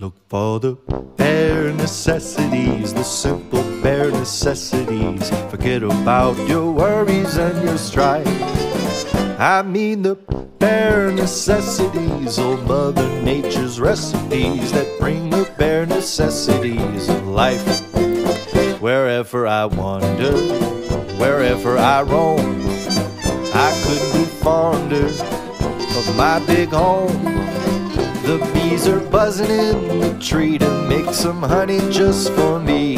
Look for the bare necessities, the simple bare necessities. Forget about your worries and your strife. I mean the bare necessities, old Mother Nature's recipes that bring the bare necessities of life. Wherever I wander, wherever I roam, I couldn't be fonder of my big home. Are buzzing in the tree to make some honey just for me.